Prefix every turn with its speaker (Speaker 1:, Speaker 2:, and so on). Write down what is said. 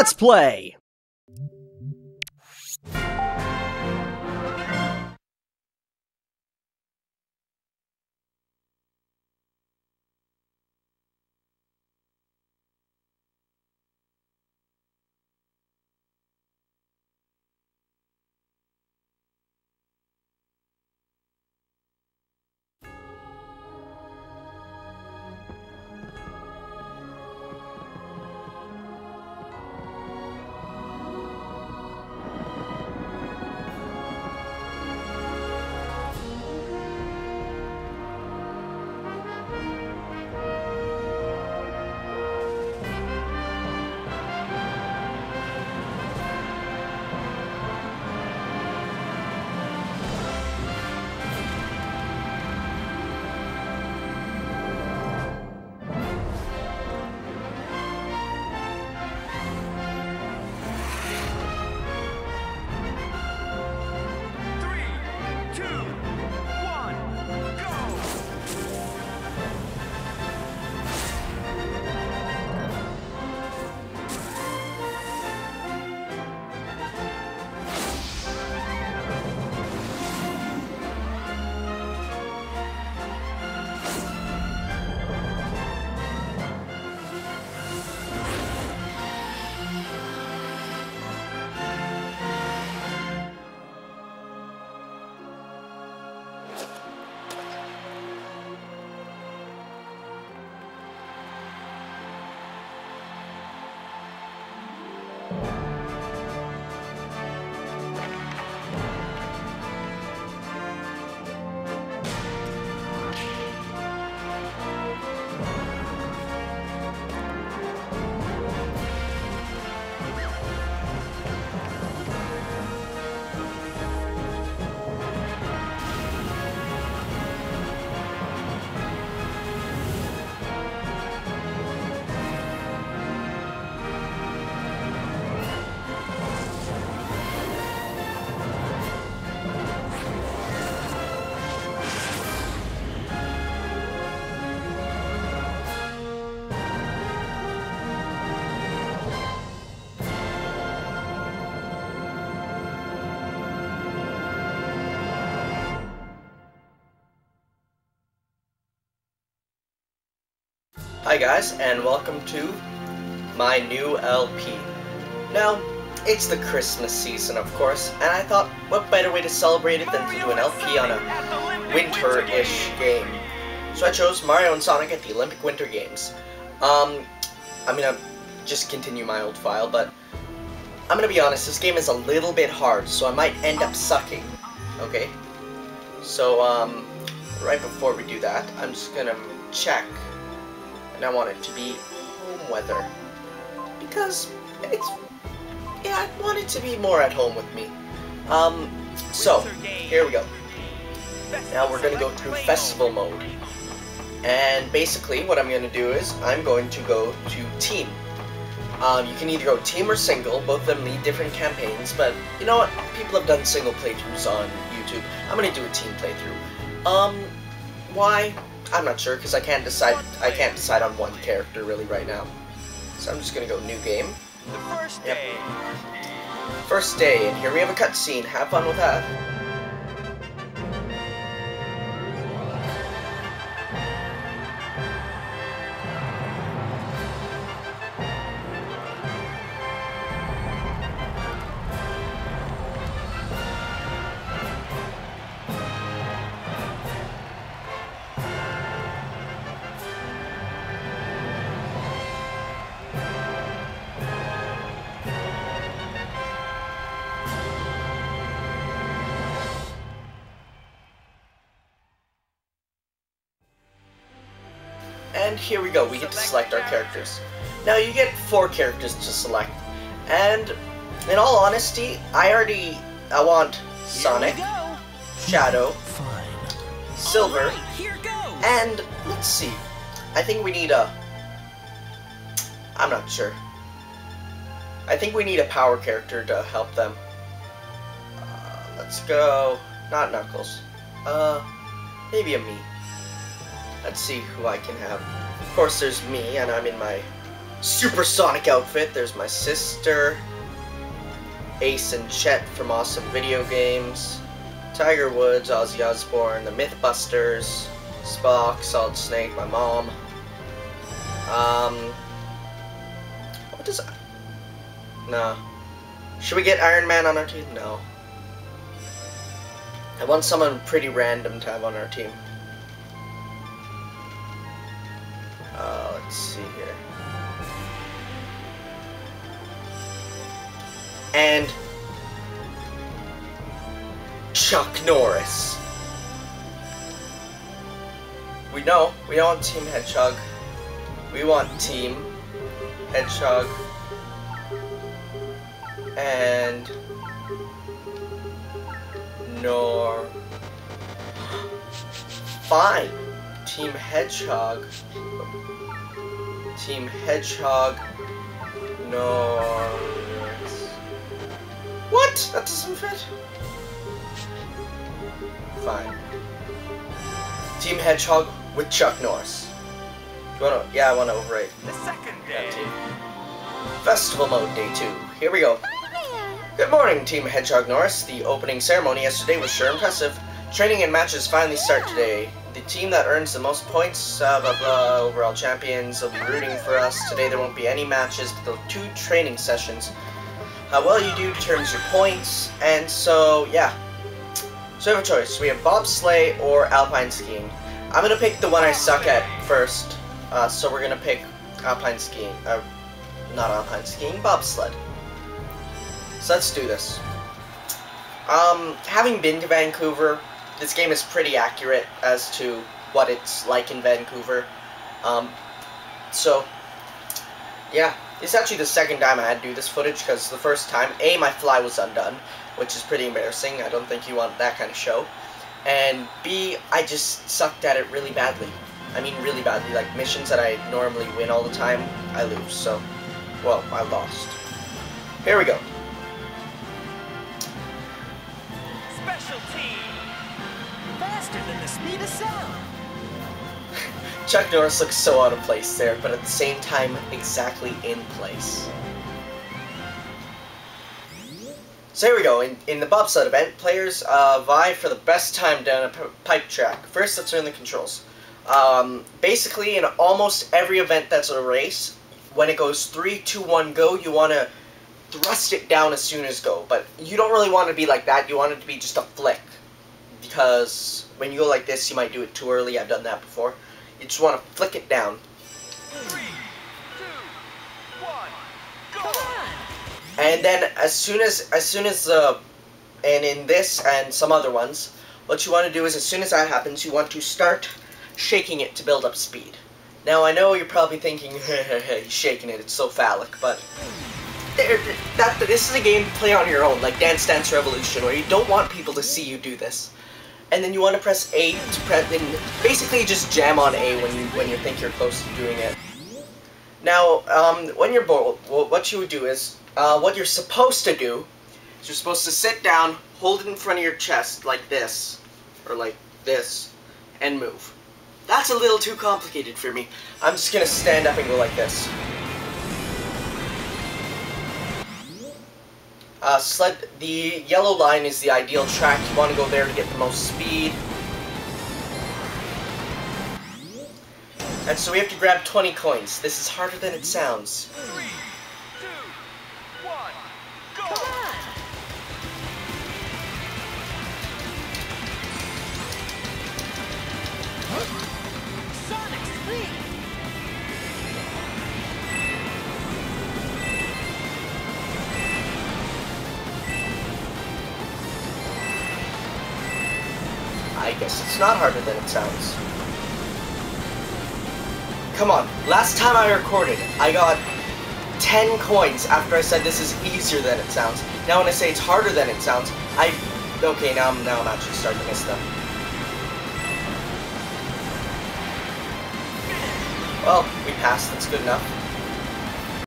Speaker 1: Let's play!
Speaker 2: Hi guys, and welcome to my new LP. Now, it's the Christmas season, of course, and I thought, what better way to celebrate it than to do an LP on a winter-ish game. So I chose Mario and Sonic at the Olympic Winter Games. Um, I'm gonna just continue my old file, but I'm gonna be honest, this game is a little bit hard, so I might end up sucking. Okay? So, um, right before we do that, I'm just gonna check and I want it to be home weather because it's yeah I want it to be more at home with me. Um, so here we go. Now we're gonna go through festival mode, and basically what I'm gonna do is I'm going to go to team. Um, you can either go team or single. Both of them lead different campaigns, but you know what? People have done single playthroughs on YouTube. I'm gonna do a team playthrough. Um, why? I'm not sure because I can't decide. I can't decide on one character really right now. So I'm just gonna go new game.
Speaker 3: The first
Speaker 2: Yep.
Speaker 3: day.
Speaker 2: First day, and here we have a cutscene. Have fun with that. And here we go, we get to select our characters. Now you get four characters to select. And in all honesty, I already I want Sonic, Shadow, Silver, and let's see. I think we need a I'm not sure. I think we need a power character to help them. Uh, let's go. Not Knuckles. Uh, maybe a me. Let's see who I can have. Of course, there's me, and I'm in my supersonic outfit. There's my sister. Ace and Chet from Awesome Video Games. Tiger Woods, Ozzy Osbourne, The Mythbusters, Spock, Solid Snake, my mom. Um, what does? No. Should we get Iron Man on our team? No. I want someone pretty random to have on our team. See here. And Chuck Norris. We know, we don't want Team Hedgehog. We want Team Hedgehog and nor fine team hedgehog team hedgehog norris what that doesn't fit fine team hedgehog with chuck norris you wanna yeah i want to overrate
Speaker 3: The second
Speaker 2: yeah,
Speaker 3: day.
Speaker 2: team. festival mode day two here we go Good morning, Team Hedgehog Norris. The opening ceremony yesterday was sure impressive. Training and matches finally start today. The team that earns the most points, uh, blah blah, overall champions, will be rooting for us. Today there won't be any matches, but the two training sessions. How well you do determines your points, and so, yeah. So we have a choice. We have bobsleigh or alpine skiing. I'm gonna pick the one I suck at first, uh, so we're gonna pick alpine skiing. Uh, not alpine skiing, bobsled. So let's do this. Um, having been to Vancouver, this game is pretty accurate as to what it's like in Vancouver. Um, so, yeah, it's actually the second time I had to do this footage because the first time, A, my fly was undone, which is pretty embarrassing. I don't think you want that kind of show. And B, I just sucked at it really badly. I mean, really badly. Like, missions that I normally win all the time, I lose. So, well, I lost. Here we go.
Speaker 3: Faster than the speed of sound.
Speaker 2: Chuck Norris looks so out of place there, but at the same time, exactly in place. So here we go. In, in the bobsled event, players uh, vie for the best time down a pipe track. First, let's learn the controls. Um, basically, in almost every event that's a race, when it goes 3, 2, 1, go, you want to thrust it down as soon as go. But you don't really want to be like that. You want it to be just a flick. Because when you go like this, you might do it too early. I've done that before. You just want to flick it down.
Speaker 3: Three, two, one, go.
Speaker 2: And then as soon as as soon as uh, and in this and some other ones, what you want to do is as soon as that happens, you want to start shaking it to build up speed. Now I know you're probably thinking, he's shaking it, it's so phallic, but that this is a game to play on your own, like Dance Dance Revolution, where you don't want people to see you do this. And then you want to press A to press, then basically just jam on A when you when you think you're close to doing it. Now, um, when you're bored, what you would do is, uh, what you're supposed to do is you're supposed to sit down, hold it in front of your chest like this, or like this, and move. That's a little too complicated for me. I'm just gonna stand up and go like this. Uh, sled, the yellow line is the ideal track. You want to go there to get the most speed. And so we have to grab 20 coins. This is harder than it sounds. I guess it's not harder than it sounds. Come on, last time I recorded, I got 10 coins after I said this is easier than it sounds. Now when I say it's harder than it sounds, I... Okay, now I'm, now I'm actually starting to miss them. Well, we passed, that's good enough.